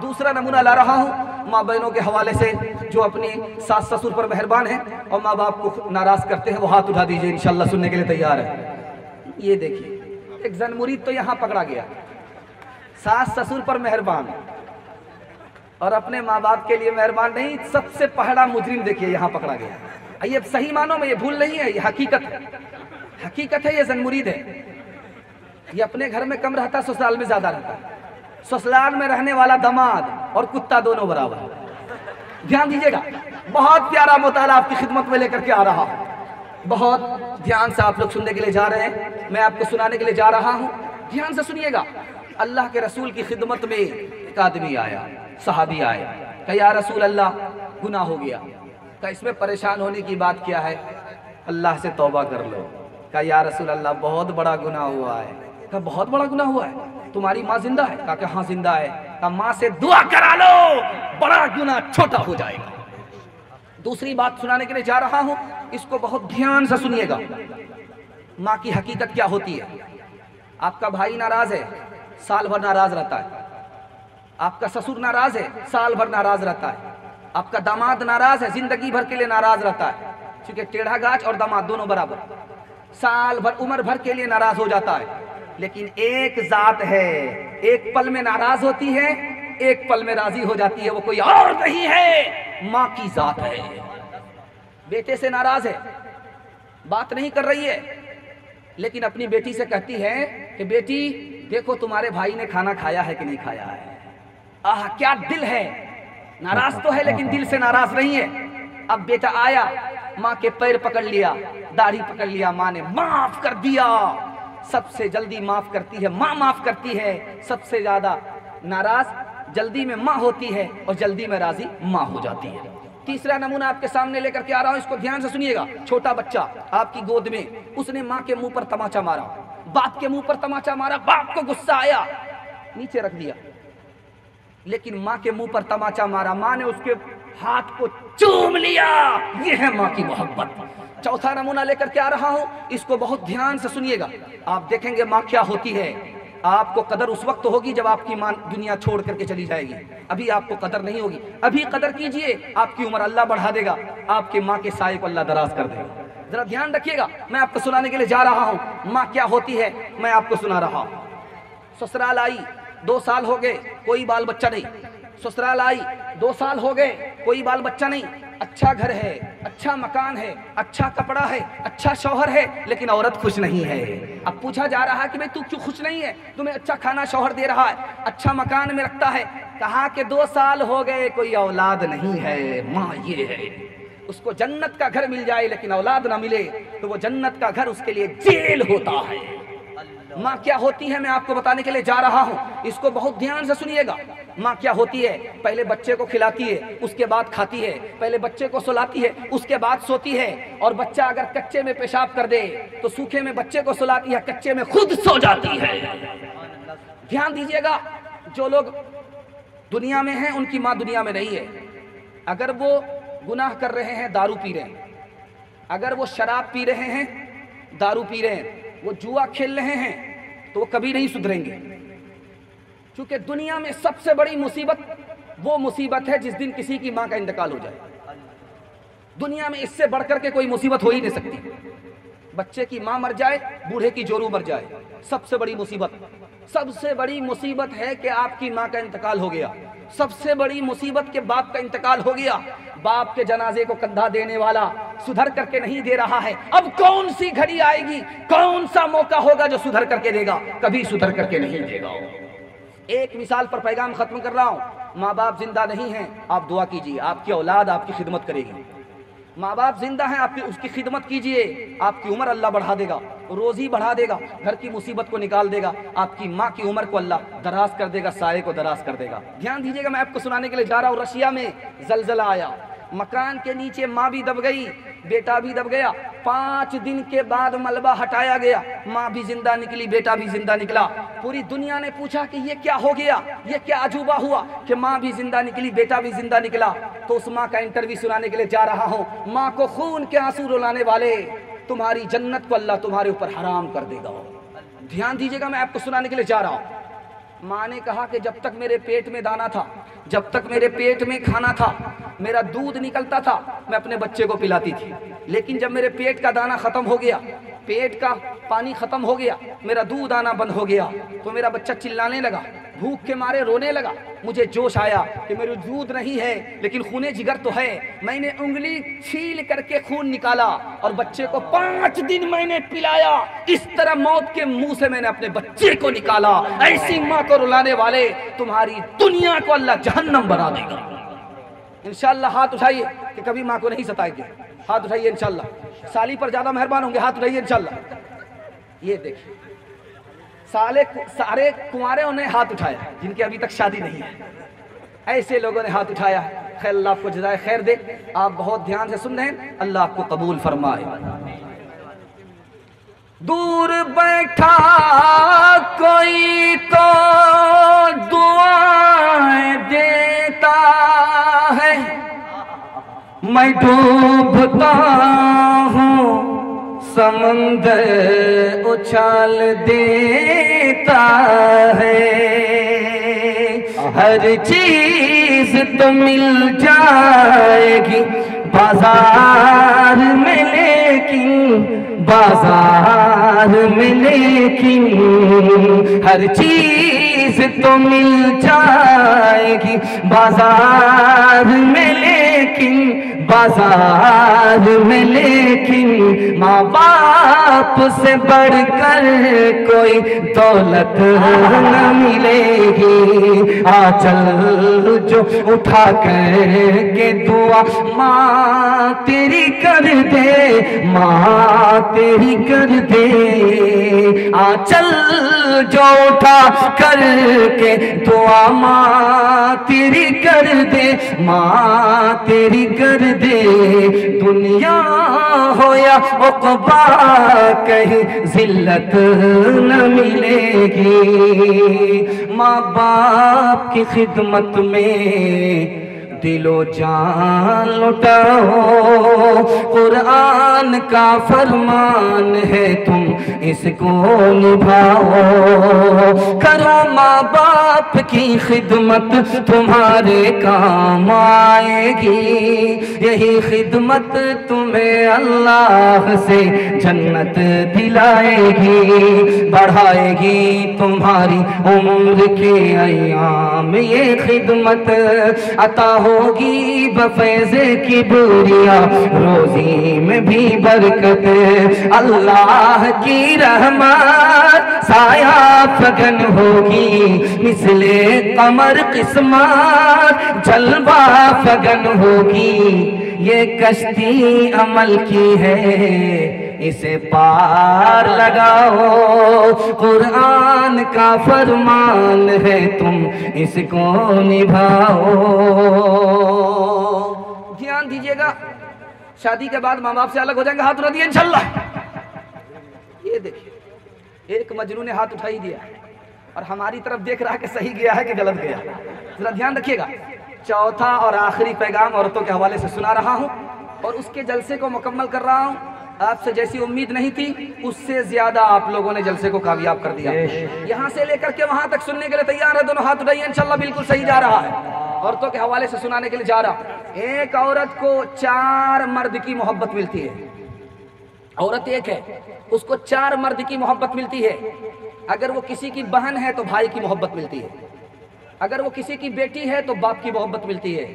दूसरा नमूना ला रहा हूँ माँ बहनों के हवाले से, जो अपने सास ससुर पर मेहरबान है और माँ बाप को नाराज़ करते हैं, वो हाथ उठा दीजिए, इंशाल्लाह सुनने के लिए तैयार है। ये देखिए, एक जन मुरीद तो यहाँ पकड़ा गया। सास ससुर पर मेहरबान। और अपने माँ बाप के लिए मेहरबान नहीं, सबसे पहला मुजरिम देखिए, यहाँ पकड़ा गया। ये सही मानो में ये भूल नहीं है, ये हकीकत है। हकीकत है, ये जनमुरीद है। ये अपने घर में कम रहता ससुराल में ज़्यादा रहता। ससुराल में रहने वाला दमाद और कुत्ता दोनों बराबर। ध्यान दीजिएगा, बहुत प्यारा मुताला आपकी खिदमत में लेकर के आ रहा हूँ। बहुत ध्यान से आप लोग सुनने के लिए जा रहे हैं। मैं आपको सुनाने के लिए जा रहा हूँ। ध्यान से सुनिएगा, अल्लाह के रसूल की खिदमत में एक आदमी आया, सहाबी आया कहा, या रसूल अल्लाह गुनाह हो गया। कहा, इसमें परेशान होने की बात क्या है? अल्लाह से तौबा कर लो। कहा, या रसूल अल्लाह बहुत बड़ा गुनाह हुआ है। कहा, बहुत बड़ा गुनाह हुआ है? तुम्हारी माँ ज़िंदा है? कहा हाँ ज़िंदा है। कहा माँ से दुआ करा लो, बड़ा गुनाह छोटा हो जाएगा। दूसरी बात सुनाने के लिए जा रहा हूँ। इसको बहुत ध्यान से सुनिएगा। माँ की हकीकत क्या होती है? आपका भाई नाराज़ है, साल भर नाराज़ रहता है। आपका ससुर नाराज़ है, साल भर नाराज़ रहता है। आपका दामाद नाराज़ है, ज़िंदगी भर के लिए नाराज़ रहता है। क्योंकि टेढ़ा गाछ और दामाद दोनों बराबर। साल भर, उम्र भर के लिए नाराज़ हो जाता है। लेकिन एक जात है, एक पल में नाराज़ होती है, एक पल में राज़ी हो जाती है, वो कोई और नहीं है, माँ की जात है। बेटे से नाराज़ है, बात नहीं कर रही है, लेकिन अपनी बेटी से कहती है कि बेटी, देखो तुम्हारे भाई ने खाना खाया है कि नहीं खाया है। आह, क्या दिल है। नाराज़ तो है, लेकिन दिल से नाराज़ नहीं है। अब बेटा आया, माँ के पैर पकड़ लिया, दाढ़ी पकड़ लिया, माँ ने माफ़ कर दिया। सबसे जल्दी माफ़ करती है, माँ माफ़ करती है। सबसे ज़्यादा नाराज़ जल्दी में माँ होती है और जल्दी में राज़ी माँ हो जाती है। तीसरा नमूना आपके सामने लेकर के आ रहा हूँ, इसको ध्यान से सुनिएगा। छोटा बच्चा आपकी गोद में, उसने माँ के मुँह पर तमाचा मारा, बाप के मुँह पर तमाचा मारा, बाप को गुस्सा आया, नीचे रख दिया। लेकिन माँ के मुँह पर तमाचा मारा, माँ ने उसके हाथ को चूम लिया। यह है माँ की मोहब्बत। चौथा नमूना लेकर के आ रहा हूँ। इसको बहुत ध्यान से सुनिएगा। आप देखेंगे माँ क्या होती है। आपको कदर उस वक्त होगी जब आपकी माँ दुनिया छोड़ करके चली जाएगी। अभी आपको कदर नहीं होगी। अभी कदर कीजिए, आपकी उम्र अल्लाह बढ़ा देगा। आपके माँ के साय को अल्लाह दराज कर देगा। जरा ध्यान रखिएगा, मैं आपको सुनाने के लिए जा रहा हूँ। माँ क्या होती है, मैं आपको सुना रहा हूँ। ससुराल आई, दो साल हो गए, कोई बाल बच्चा नहीं। ससुराल आई, दो साल हो गए, कोई बाल बच्चा नहीं। अच्छा घर है अच्छा मकान है अच्छा कपड़ा है अच्छा शौहर है, लेकिन औरत खुश नहीं है। अब पूछा जा रहा है कि भाई तू क्यों खुश नहीं है? तुम्हें अच्छा खाना शौहर दे रहा है अच्छा मकान में रखता है। कहा कि दो साल हो गए, कोई औलाद नहीं है। माँ ये है, उसको जन्नत का घर मिल जाए, लेकिन औलाद ना मिले तो वो जन्नत का घर उसके लिए जेल होता है। माँ क्या होती है मैं आपको बताने के लिए जा रहा हूँ। इसको बहुत ध्यान से सुनिएगा। माँ क्या होती है? पहले बच्चे को खिलाती है, उसके बाद खाती है। पहले बच्चे को सुलाती है, उसके बाद सोती है। और बच्चा अगर कच्चे में पेशाब कर दे तो सूखे में बच्चे को सुलाती है, कच्चे में खुद सो जाती है। ध्यान दीजिएगा, जो लोग दुनिया में हैं, उनकी माँ दुनिया में नहीं है। अगर वो गुनाह कर रहे हैं, दारू पी रहे हैं। अगर वो शराब पी रहे हैं, दारू पी रहे हैं। वो जुआ खेल रहे हैं तो वो कभी नहीं सुधरेंगे। क्योंकि दुनिया में सबसे बड़ी मुसीबत वो मुसीबत है जिस दिन किसी की माँ का इंतकाल हो जाए। दुनिया में इससे बढ़कर के कोई मुसीबत हो ही नहीं सकती। बच्चे की माँ मर जाए, बूढ़े की जोरू मर जाए, सबसे बड़ी मुसीबत। सबसे बड़ी मुसीबत है कि आपकी माँ का इंतकाल हो गया। सबसे बड़ी मुसीबत के बाप का इंतकाल हो गया। बाप के जनाजे को कंधा देने वाला सुधर करके नहीं दे रहा है। अब कौन सी घड़ी आएगी? कौन सा मौका होगा जो सुधर करके देगा? कभी सुधर करके नहीं देगा एक मिसाल पर पैगाम खत्म कर रहा हूँ। माँ बाप ज़िंदा नहीं है। आप दुआ कीजिए। आपकी औलाद आपकी खिदमत करेगी। माँ बाप ज़िंदा हैं आपकी उसकी खिदमत कीजिए। आपकी उम्र अल्लाह बढ़ा देगा, रोजी बढ़ा देगा, घर की मुसीबत को निकाल देगा। आपकी माँ की उम्र को अल्लाह दराज कर देगा, साय को दराज कर देगा। ध्यान दीजिएगा, मैं आपको सुनाने के लिए जा रहा हूँ, रशिया में जलजला आया। मकान के नीचे माँ भी दब गई, बेटा भी दब गया। पाँच दिन के बाद मलबा हटाया गया। माँ भी ज़िंदा निकली, बेटा भी ज़िंदा निकला। पूरी दुनिया ने पूछा कि ये क्या हो गया? ये क्या अजूबा हुआ? कि माँ भी ज़िंदा निकली, बेटा भी ज़िंदा निकला। तो उस माँ का इंटरव्यू सुनाने के लिए जा रहा हूँ। माँ को खून के आँसू रुलाने वाले, तुम्हारी जन्नत को अल्लाह तुम्हारे ऊपर हराम कर देगा। ध्यान दीजिएगा, मैं आपको सुनाने के लिए जा रहा हूँ। माँ ने कहा कि जब तक मेरे पेट में दाना था, जब तक मेरे पेट में खाना था मेरा दूध निकलता था, मैं अपने बच्चे को पिलाती थी। लेकिन जब मेरे पेट का दाना खत्म हो गया, पेट का पानी खत्म हो गया, मेरा दूध आना बंद हो गया तो मेरा बच्चा चिल्लाने लगा, भूख के मारे रोने लगा। मुझे जोश आया कि मेरे दूध नहीं है, लेकिन खूने जिगर तो है। मैंने उंगली छील करके खून निकाला और बच्चे को पाँच दिन मैंने पिलाया। इस तरह मौत के मुँह से मैंने अपने बच्चे को निकाला। ऐसी माँ को रुलाने वाले तुम्हारी दुनिया को अल्लाह जहन्नम बना देगा। इंशाल्लाह हाथ उठाइए कि कभी माँ को नहीं सताएँगे। हाथ उठाइए इनशाला साली पर ज़्यादा मेहरबान होंगे, हाथ उठाइए इंशाल्लाह। ये देखिए, साले सारे कुंवारे ने हाथ उठाया, जिनके अभी तक शादी नहीं है। ऐसे लोगों ने हाथ उठाया। खैर, अल्लाह आपको जजाय खैर दे। आप बहुत ध्यान से सुन रहे हैं। अल्लाह आपको कबूल फरमाए। दूर बैठा कोई तो मैं डूबता हूँ समंदर उछाल देता है। हर चीज़ तो मिल जाएगी बाज़ार में लेकिन बाज़ार में लेकिन हर चीज़ तो मिल जाएगी बाज़ार में, लेकिन बाज़ार में, लेकिन माँ बाप से बढ़कर कोई दौलत न मिलेगी। आ चल जो उठा कर के दुआ, माँ तेरी कर दे, माँ तेरी कर दे। आ चल जो उठा कर के दुआ माँ तेरी कर दे, माँ तेरी कर दे। दुनिया हो या उकबा कहीं जिल्लत न मिलेगी। माँ बाप की खिदमत में दिलो जान लुटाओ। कुरान का फरमान है, तुम इसको निभाओ। करो माँ बाप की खिदमत तुम्हारे काम आएगी। यही खिदमत तुम्हें अल्लाह से जन्नत दिलाएगी। बढ़ाएगी तुम्हारी उम्र के अयाम। ये खिदमत अता होगी बफैज की बुरिया। रोजी में भी बरकत अल्लाह की रहमत साया फगन होगी। मिसले कमर किस्मत जलवा फगन होगी। ये कश्ती अमल की है। इसे पार लगाओ। कुरान का फरमान है, तुम इसको निभाओ। ध्यान दीजिएगा, शादी के बाद माँ बाप से अलग हो जाएँगे, हाथ उठा दिए, इंशाल्लाह। ये देखिए, एक मजनू ने हाथ उठा ही दिया और हमारी तरफ़ देख रहा है कि सही गया है कि गलत गया जरा ध्यान रखिएगा, चौथा और आखिरी पैगाम औरतों के हवाले से सुना रहा हूँ, और उसके जलसे को मुकम्मल कर रहा हूँ। आपसे जैसी उम्मीद नहीं थी उससे ज़्यादा आप लोगों ने जलसे को कामयाब कर दिया। यहाँ से लेकर के वहाँ तक सुनने के लिए तैयार है दोनों हाथ उठाइए इंशाल्लाह बिल्कुल सही जा रहा है। औरतों के हवाले से सुनाने के लिए जा रहा एक औरत को चार मर्द की मोहब्बत मिलती है। औरत एक है उसको चार मर्द की मोहब्बत मिलती है। अगर वो किसी की बहन है तो भाई की मोहब्बत मिलती है। अगर वो किसी की बेटी है तो बाप की मोहब्बत मिलती है।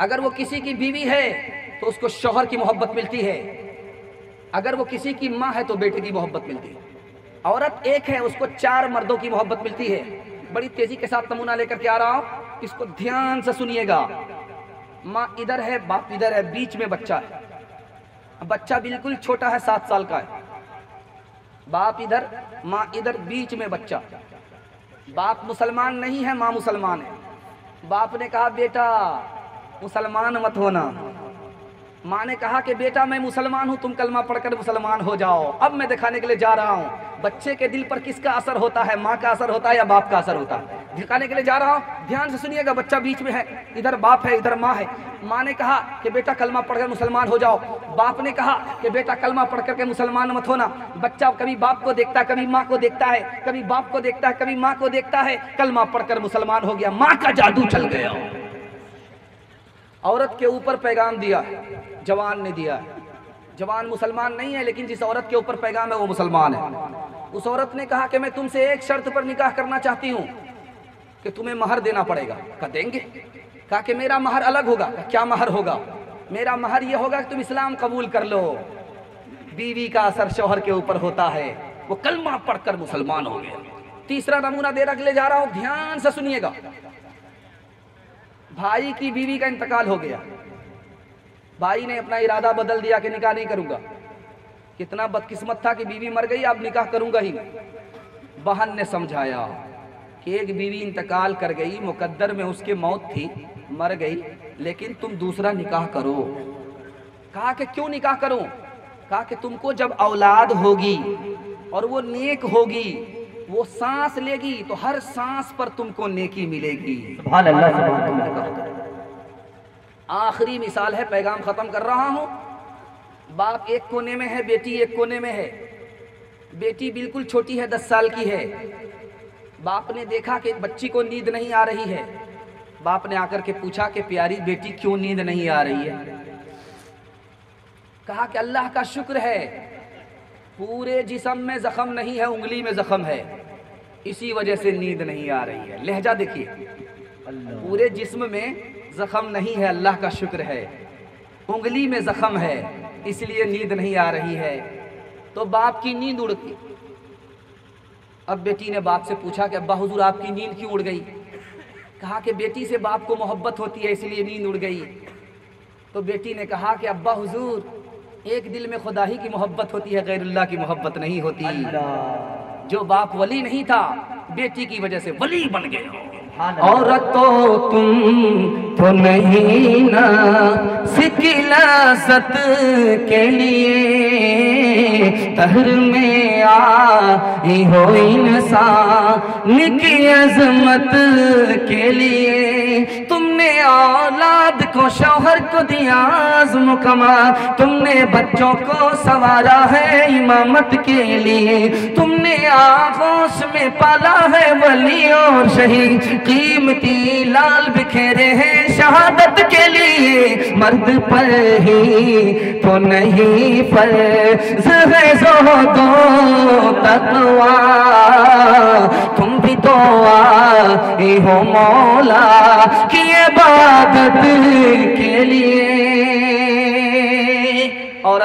अगर वो किसी की बीवी है तो उसको शोहर की मोहब्बत मिलती है। अगर वो किसी की माँ है तो बेटे की मोहब्बत मिलती है। औरत एक है, उसको चार मर्दों की मोहब्बत मिलती है। बड़ी तेज़ी के साथ नमूना लेकर के आ रहा हूँ। इसको ध्यान से सुनिएगा। माँ इधर है, बाप इधर है, बीच में बच्चा है। बच्चा बिल्कुल छोटा है, सात साल का है। बाप इधर, माँ इधर, बीच में बच्चा। बाप मुसलमान नहीं है, माँ मुसलमान है। बाप ने कहा, बेटा, मुसलमान मत होना। माँ ने कहा कि बेटा, मैं मुसलमान हूँ, तुम कलमा पढ़कर मुसलमान हो जाओ। अब मैं दिखाने के लिए जा रहा हूँ। बच्चे के दिल पर किसका असर होता है? माँ का असर होता है या बाप का असर होता है? दिखाने के लिए जा रहा हूँ। ध्यान से सुनिएगा, बच्चा बीच में है। इधर बाप है, इधर माँ है। माँ ने कहा कि बेटा, कलमा पढ़कर मुसलमान हो जाओ। बाप ने कहा कि बेटा, कलमा पढ़ करके मुसलमान मत होना। बच्चा कभी बाप को देखता है कभी माँ को देखता है। कभी बाप को देखता है, कभी माँ को देखता है। कलमा पढ़कर मुसलमान हो गया। माँ का जादू चल गया। औरत के ऊपर पैगाम दिया। जवान ने दिया। जवान मुसलमान नहीं है, लेकिन जिस औरत के ऊपर पैगाम है, वो मुसलमान है। उस औरत ने कहा कि मैं तुमसे एक शर्त पर निकाह करना चाहती हूँ कि तुम्हें महर देना पड़ेगा। कह, देंगे? कहा कि मेरा महर अलग होगा। क्या महर होगा? मेरा महर यह होगा कि तुम इस्लाम कबूल कर लो। बीवी का असर शोहर के ऊपर होता है। वो कलमा पढ़कर मुसलमान हो गया। तीसरा नमूना दे रख ले जा रहा हूँ, ध्यान से सुनिएगा। भाई की बीवी का इंतकाल हो गया। भाई ने अपना इरादा बदल दिया कि निकाह नहीं करूँगा। कितना बदकिस्मत था कि बीवी मर गई, अब निकाह करूँगा ही बहन ने समझाया कि एक बीवी इंतकाल कर गई, मुकद्दर में उसके मौत थी, मर गई, लेकिन तुम दूसरा निकाह करो। कहा कि क्यों निकाह करो? कहा कि तुमको जब औलाद होगी और वो नेक होगी वो सांस लेगी तो हर सांस पर तुमको नेकी मिलेगी। आखिरी मिसाल है पैगाम खत्म कर रहा हूँ। बाप एक कोने में है बेटी एक कोने में है। बेटी बिल्कुल छोटी है दस साल की है। बाप ने देखा कि बच्ची को नींद नहीं आ रही है। बाप ने आकर के पूछा कि प्यारी बेटी क्यों नींद नहीं आ रही है? कहा कि अल्लाह का शुक्र है पूरे जिसम में जख्म नहीं है उंगली में जख्म है। इसी वजह से नींद नहीं आ रही है। लहजा देखिए। पूरे जिस्म में जख्म नहीं है, अल्लाह का शुक्र है। उंगली में जख्म है, इसलिए नींद नहीं आ रही है। तो बाप की नींद उड़ गई। अब बेटी ने बाप से पूछा कि, अब्बा, हुजूर, आपकी नींद क्यों उड़ गई? कहा कि, बेटी से बाप को मोहब्बत होती है, इसलिए नींद उड़ गई। तो बेटी ने कहा कि, अब्बा, हुजूर, एक दिल में खुदा ही की मोहब्बत होती है, गैरुल्लाह की मोहब्बत नहीं होती। जो बाप वली नहीं था बेटी की वजह से वली बन गए औरत तो तुम तो नहीं ना सिकिलासत के लिए तहर में आई हो इंसान की अजमत के लिए। तुमने औलाद को शौहर को दिया मुकमा तुमने बच्चों को सवारा है इमामत के लिए। तुमने आगोश में पाला है वली और शहीद। कीमती लाल बिखेरे हैं शहादत के लिए। मर्द पर ही तो नहीं पर दो तकवा। तुम भी तो आए हो मौला की इबादत के लिए।